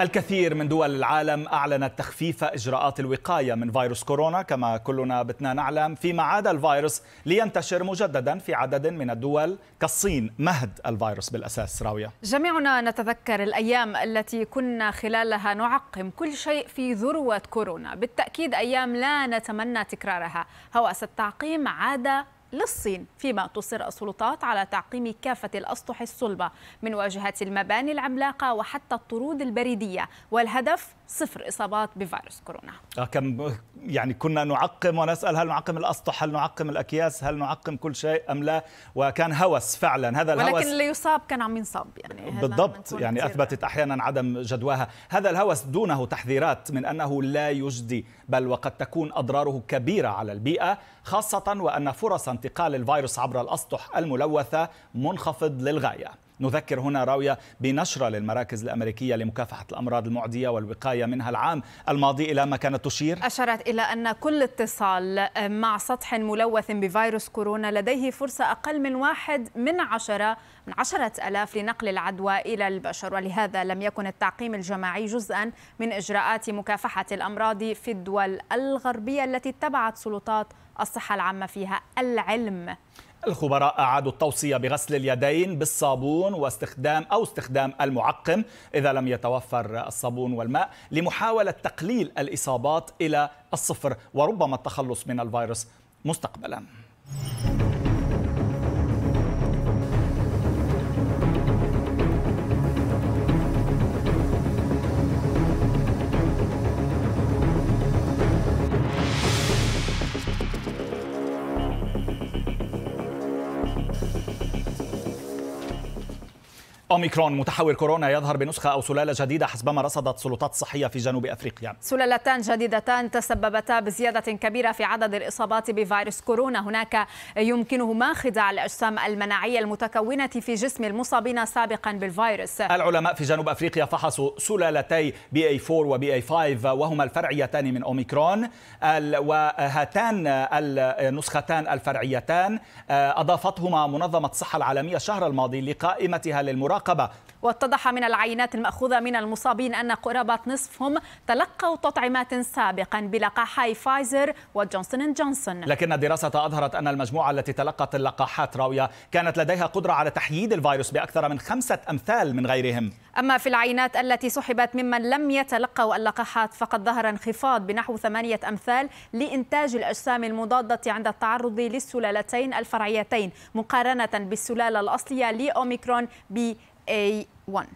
الكثير من دول العالم أعلنت تخفيف إجراءات الوقاية من فيروس كورونا كما كلنا بتنا نعلم فيما عاد الفيروس لينتشر مجددا في عدد من الدول كالصين. مهد الفيروس بالأساس راوية. جميعنا نتذكر الأيام التي كنا خلالها نعقم كل شيء في ذروة كورونا. بالتأكيد أيام لا نتمنى تكرارها. هوس التعقيم عاد للصين فيما تصر السلطات على تعقيم كافة الأسطح الصلبة من واجهة المباني العملاقة وحتى الطرود البريدية والهدف صفر إصابات بفيروس كورونا. آه، كم يعني كنا نعقم ونسأل هل نعقم الأسطح هل نعقم الأكياس هل نعقم كل شيء أم لا وكان هوس فعلا. هذا الهوس ولكن اللي يصاب كان عم ينصاب يعني بالضبط يعني أثبتت أحيانا عدم جدواها. هذا الهوس دونه تحذيرات من أنه لا يجدي بل وقد تكون أضراره كبيرة على البيئة خاصة وأن فرص انتقال الفيروس عبر الأسطح الملوثة منخفض للغاية. نذكر هنا راوية بنشرة للمراكز الأمريكية لمكافحة الأمراض المعدية والوقاية منها العام. الماضي إلى ما كانت تشير؟ أشارت إلى أن كل اتصال مع سطح ملوث بفيروس كورونا لديه فرصة أقل من واحد من عشرة من عشرة ألاف لنقل العدوى إلى البشر. ولهذا لم يكن التعقيم الجماعي جزءا من إجراءات مكافحة الأمراض في الدول الغربية التي اتبعت سلطات الصحة العامة فيها العلم. الخبراء أعادوا التوصية بغسل اليدين بالصابون واستخدام أو استخدام المعقم إذا لم يتوفر الصابون والماء لمحاولة تقليل الإصابات إلى الصفر وربما التخلص من الفيروس مستقبلاً. أوميكرون متحور كورونا يظهر بنسخة أو سلالة جديدة حسبما رصدت سلطات صحية في جنوب أفريقيا. سلالتان جديدتان تسببتا بزيادة كبيرة في عدد الإصابات بفيروس كورونا. هناك يمكنهما خداع الأجسام المناعية المتكونة في جسم المصابين سابقا بالفيروس. العلماء في جنوب أفريقيا فحصوا سلالتي بي إي 4 وبي إي 5 وهما الفرعيتان من أوميكرون. وهاتان النسختان الفرعيتان أضافتهما منظمة الصحة العالمية الشهر الماضي لقائمتها للمراقبة المراقبة. واتضح من العينات المأخوذة من المصابين أن قرابة نصفهم تلقوا تطعيمات سابقا بلقاحي فايزر وجونسون جونسون. لكن الدراسة أظهرت أن المجموعة التي تلقت اللقاحات راوية كانت لديها قدرة على تحييد الفيروس بأكثر من خمسة أمثال من غيرهم. أما في العينات التي سحبت ممن لم يتلقوا اللقاحات فقد ظهر انخفاض بنحو ثمانية أمثال لإنتاج الأجسام المضادة عند التعرض للسلالتين الفرعيتين مقارنة بالسلالة الأصلية لأوميكرون ب A1